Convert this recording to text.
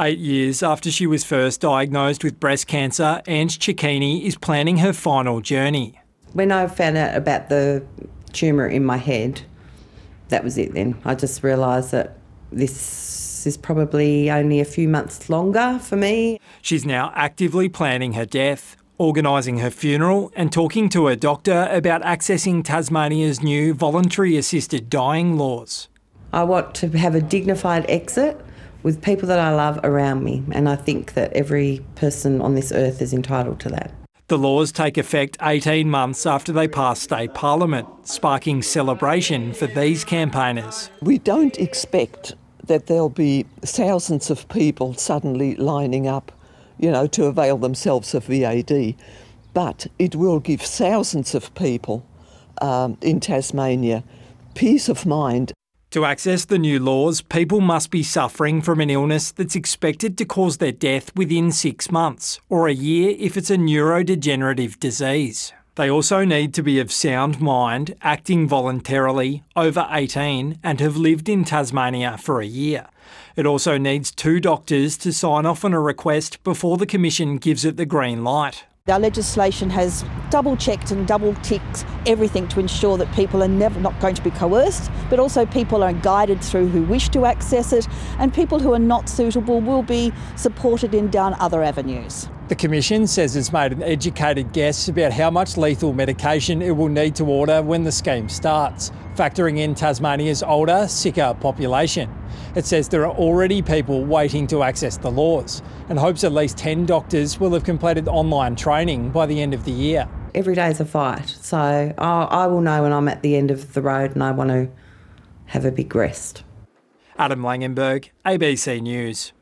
Eight years after she was first diagnosed with breast cancer, Ange Cecchini is planning her final journey. When I found out about the tumour in my head, that was it then. I just realised that this is probably only a few months longer for me. She's now actively planning her death, organising her funeral, and talking to her doctor about accessing Tasmania's new voluntary assisted dying laws. I want to have a dignified exit with people that I love around me, and I think that every person on this earth is entitled to that. The laws take effect 18 months after they pass state parliament, sparking celebration for these campaigners. We don't expect that there'll be thousands of people suddenly lining up, you know, to avail themselves of VAD, but it will give thousands of people um, in Tasmania peace of mind to access the new laws, people must be suffering from an illness that's expected to cause their death within six months, or a year if it's a neurodegenerative disease. They also need to be of sound mind, acting voluntarily, over 18, and have lived in Tasmania for a year. It also needs two doctors to sign off on a request before the Commission gives it the green light. Our legislation has double checked and double ticked everything to ensure that people are never not going to be coerced, but also people are guided through who wish to access it, and people who are not suitable will be supported in down other avenues. The Commission says it's made an educated guess about how much lethal medication it will need to order when the scheme starts, factoring in Tasmania's older, sicker population. It says there are already people waiting to access the laws and hopes at least 10 doctors will have completed online training by the end of the year. Every day is a fight, so I will know when I'm at the end of the road and I want to have a big rest. Adam Langenberg, ABC News.